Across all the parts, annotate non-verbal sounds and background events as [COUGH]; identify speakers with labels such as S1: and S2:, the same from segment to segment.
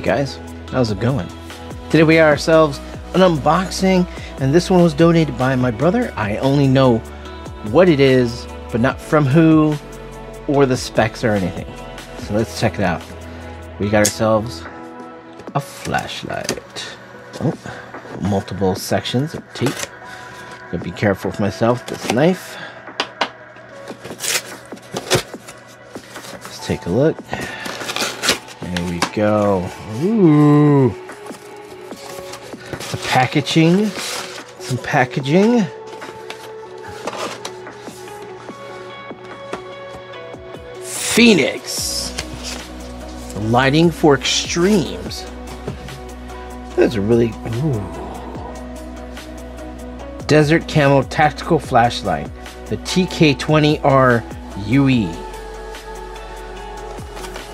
S1: Hey guys, how's it going? Today we got ourselves an unboxing, and this one was donated by my brother. I only know what it is, but not from who or the specs or anything. So let's check it out. We got ourselves a flashlight. Oh, multiple sections of tape. Gotta be careful with myself this knife. Let's take a look. There we go. Ooh. The packaging. Some packaging. Fenix. Lighting for extremes. That's a really ooh. Desert Camo Tactical Flashlight. The TK20R UE.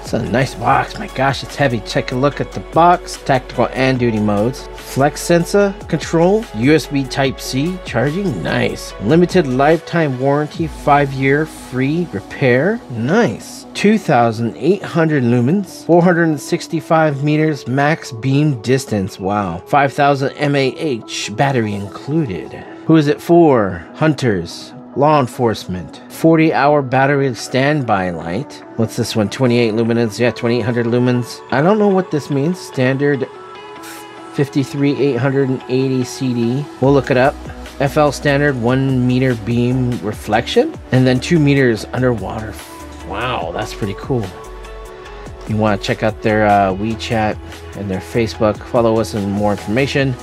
S1: It's a nice box. My gosh, it's heavy. Take a look at the box. Tactical and duty modes. Flex sensor control. USB Type C charging. Nice. Limited lifetime warranty. Five year free repair. Nice. 2,800 lumens. 465 meters max beam distance. Wow. 5,000 mAh battery included. Who is it for? Hunters, law enforcement. 40 hour battery standby light. What's this one? 28 lumens? Yeah 2800 lumens. I don't know what this means. Standard 53 880 cd we'll look it up. Fl standard 1 meter beam reflection and then 2 meters underwater. Wow that's pretty cool. You want to check out their uh, wechat and their facebook. Follow us and more information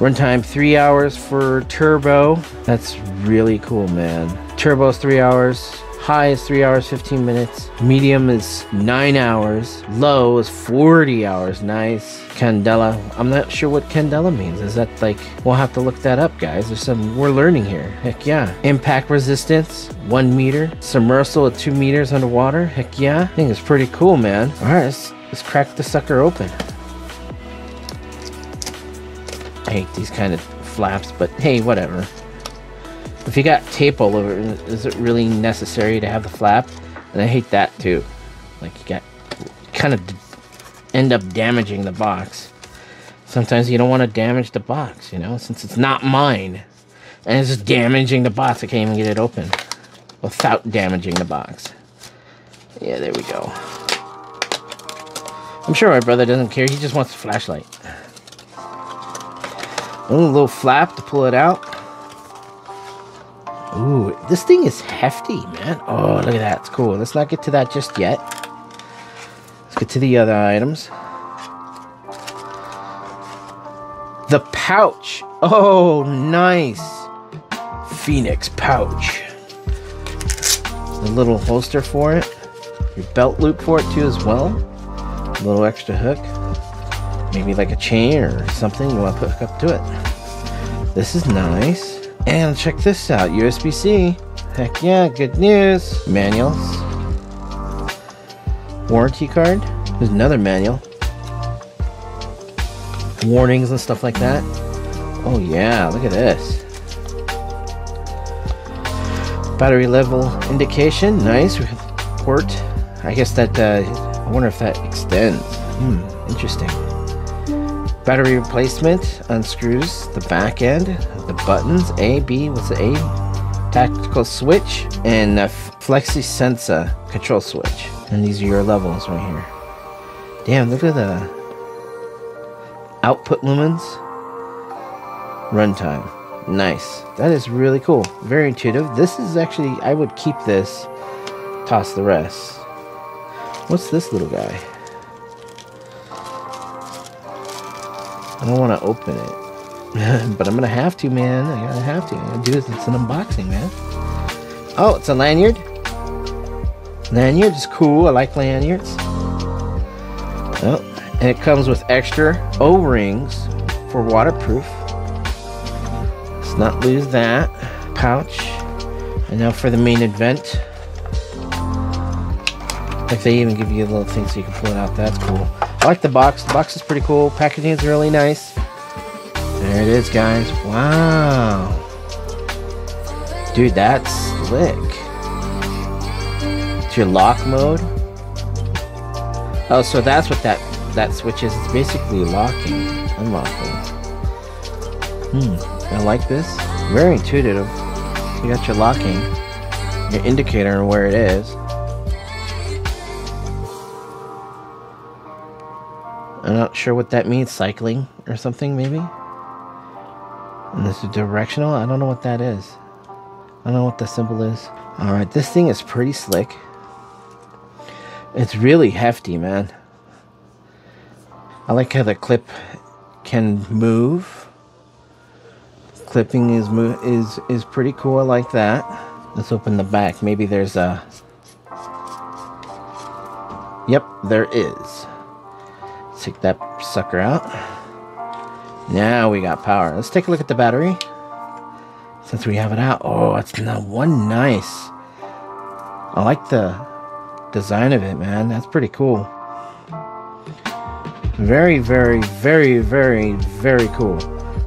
S1: Runtime three hours for turbo. That's really cool, man. Turbo's three hours. High is three hours, 15 minutes. Medium is nine hours. Low is 40 hours. Nice. Candela. I'm not sure what Candela means. Is that like, we'll have to look that up, guys. There's some, we're learning here. Heck yeah. Impact resistance, one meter. Submersible at two meters underwater. Heck yeah. I think it's pretty cool, man. All right, let's, let's crack the sucker open. Hate these kind of flaps, but hey, whatever. If you got tape all over, is it really necessary to have the flap? And I hate that too. Like you got kind of end up damaging the box. Sometimes you don't want to damage the box, you know, since it's not mine. And it's just damaging the box. I can't even get it open without damaging the box. Yeah, there we go. I'm sure my brother doesn't care. He just wants a flashlight. A little flap to pull it out. Ooh, this thing is hefty, man. Oh, look at that. It's cool. Let's not get to that just yet. Let's get to the other items. The pouch. Oh, nice. Fenix pouch. A little holster for it. Your belt loop for it too as well. A little extra hook maybe like a chain or something you want to hook up to it. This is nice. And check this out, USB-C. Heck yeah, good news. Manuals. Warranty card. There's another manual. Warnings and stuff like that. Oh yeah, look at this. Battery level indication, nice. Port. I guess that, uh, I wonder if that extends. Hmm, interesting. Battery replacement unscrews the back end, the buttons, A, B, what's the A? Tactical switch, and a Flexi sensor control switch. And these are your levels right here. Damn, look at the output lumens. Runtime. Nice. That is really cool. Very intuitive. This is actually, I would keep this, toss the rest. What's this little guy? I don't want to open it. [LAUGHS] but I'm going to have to, man. I gotta have to. I gotta do this. It's an unboxing, man. Oh, it's a lanyard. Lanyard is cool. I like lanyards. Oh, and it comes with extra O-rings for waterproof. Let's not lose that. Pouch. And now for the main event. Like they even give you a little thing so you can pull it out. That's cool. I like the box. The box is pretty cool. Packaging is really nice. There it is, guys. Wow. Dude, that's slick. It's your lock mode. Oh, so that's what that that switch is. It's basically locking, unlocking. Hmm, I like this. Very intuitive. You got your locking, your indicator and where it is. Not sure what that means. Cycling or something, maybe? And this is directional? I don't know what that is. I don't know what the symbol is. Alright, this thing is pretty slick. It's really hefty, man. I like how the clip can move. Clipping is is is pretty cool. I like that. Let's open the back. Maybe there's a. Yep, there is. Take that sucker out. Now we got power. Let's take a look at the battery. Since we have it out. Oh, it's not one nice. I like the design of it, man. That's pretty cool. Very, very, very, very, very cool.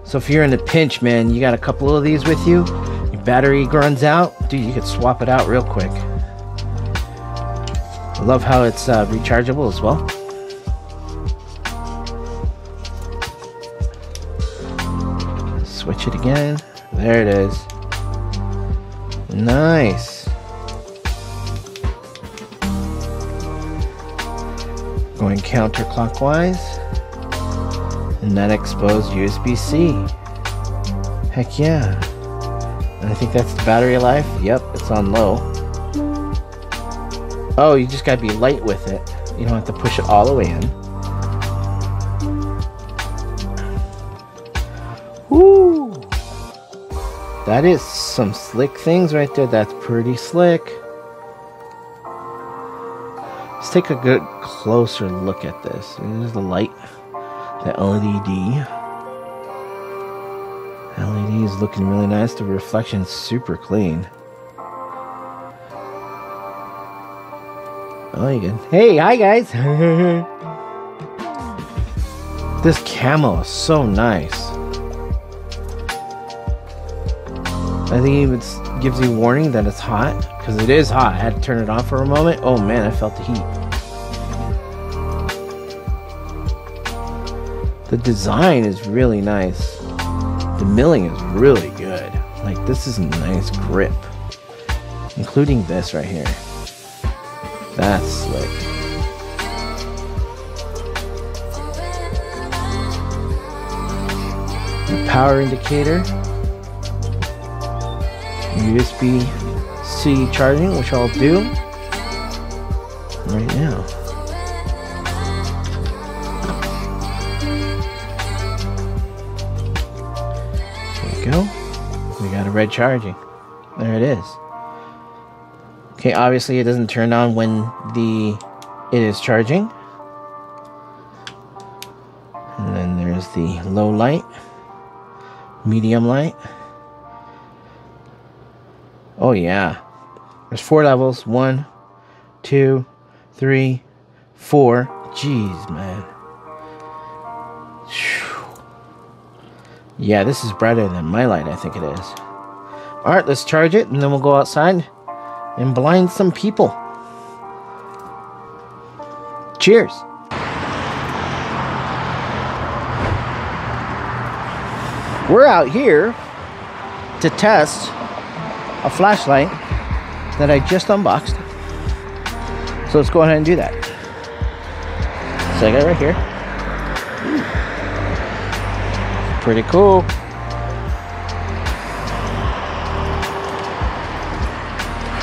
S1: So if you're in a pinch, man, you got a couple of these with you, your battery runs out, dude, you could swap it out real quick. I love how it's uh, rechargeable as well. Switch it again. There it is. Nice. Going counterclockwise. And that exposed USB-C. Heck yeah. And I think that's the battery life. Yep, it's on low. Oh, you just gotta be light with it. You don't have to push it all the way in. That is some slick things right there. That's pretty slick. Let's take a good closer look at this. There's the light, the LED. LED is looking really nice. The reflection's super clean. Oh, you good. Hey, hi guys. [LAUGHS] this camo is so nice. I think it gives you warning that it's hot because it is hot. I had to turn it on for a moment. Oh man, I felt the heat. The design is really nice. The milling is really good. Like this is a nice grip. Including this right here. That's slick. Power indicator USB-C charging, which I'll do right now. There we go. We got a red charging. There it is. Okay, obviously it doesn't turn on when the it is charging. And then there's the low light, medium light, Oh, yeah. There's four levels. One, two, three, four. Jeez, man. Yeah, this is brighter than my light, I think it is. Alright, let's charge it, and then we'll go outside and blind some people. Cheers. We're out here to test a flashlight that I just unboxed. So let's go ahead and do that. So I got right here. Pretty cool.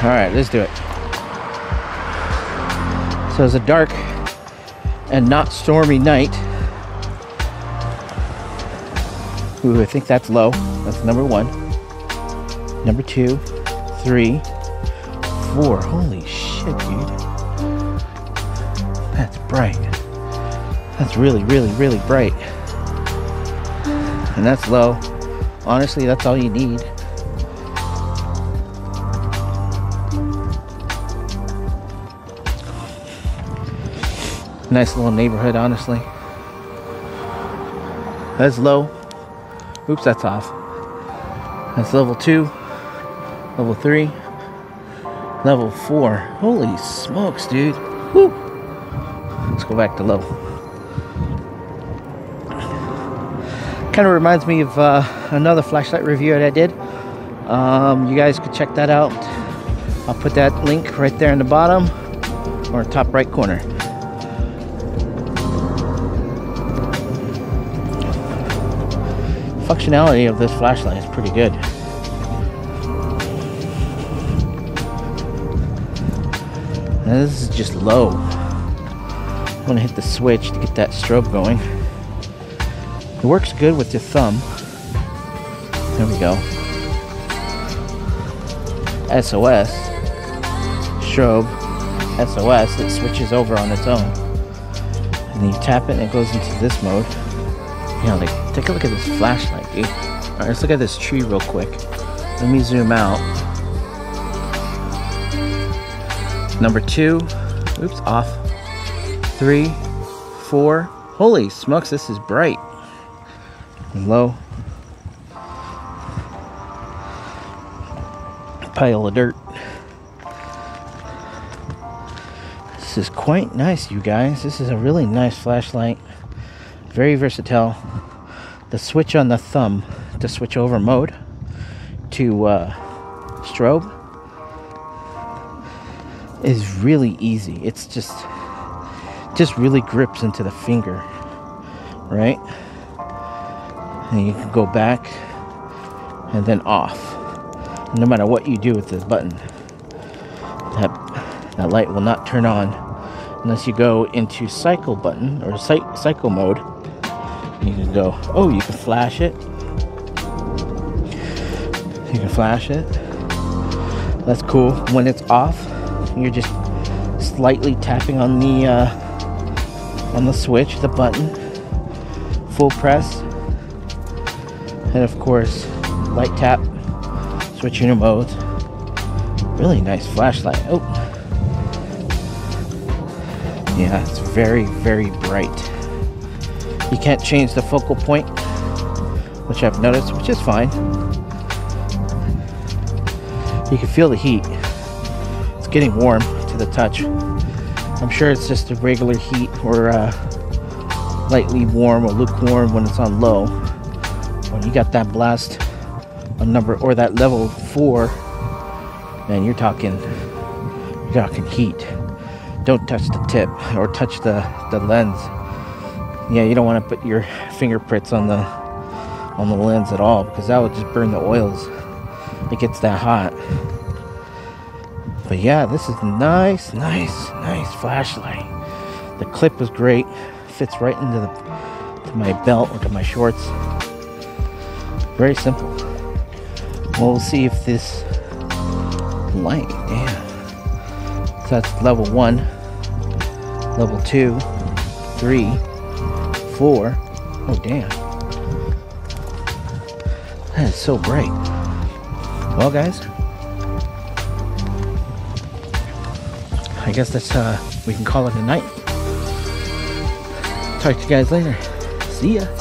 S1: All right, let's do it. So it's a dark and not stormy night. Ooh, I think that's low. That's number one number two, three, four. Holy shit, dude. That's bright. That's really, really, really bright. And that's low. Honestly, that's all you need. Nice little neighborhood, honestly. That's low. Oops, that's off. That's level two. Level 3. Level 4. Holy smokes, dude. Woo. Let's go back to level. Kind of reminds me of uh, another flashlight review that I did. Um, you guys could check that out. I'll put that link right there in the bottom or top right corner. Functionality of this flashlight is pretty good. This is just low. I'm gonna hit the switch to get that strobe going. It works good with your thumb. There we go. SOS. Strobe. SOS. It switches over on its own. And then you tap it and it goes into this mode. You know, like, take a look at this flashlight, dude. Alright, let's look at this tree real quick. Let me zoom out. Number two. Oops, off. Three. Four. Holy smokes, this is bright. Low. Pile of dirt. This is quite nice, you guys. This is a really nice flashlight. Very versatile. The switch on the thumb to switch over mode to uh, strobe is really easy. It's just just really grips into the finger, right? And you can go back and then off. No matter what you do with this button, that that light will not turn on unless you go into cycle button or cy- cycle mode. You can go. Oh, you can flash it. You can flash it. That's cool. When it's off, you're just slightly tapping on the uh, on the switch, the button, full press, and of course, light tap, switching your modes. Really nice flashlight. Oh, yeah, it's very, very bright. You can't change the focal point, which I've noticed, which is fine. You can feel the heat getting warm to the touch. I'm sure it's just a regular heat or uh, lightly warm or lukewarm when it's on low. When you got that blast on number or that level four, man, you're talking you're talking heat. Don't touch the tip or touch the, the lens. Yeah, you don't want to put your fingerprints on the on the lens at all because that would just burn the oils. It gets that hot. But yeah, this is nice, nice, nice flashlight. The clip is great. Fits right into the to my belt, at my shorts. Very simple. Well, we'll see if this light, damn. So that's level one, level two, three, four. Oh, damn. That is so bright. Well, guys, I guess that's uh we can call it a night. Talk to you guys later. See ya.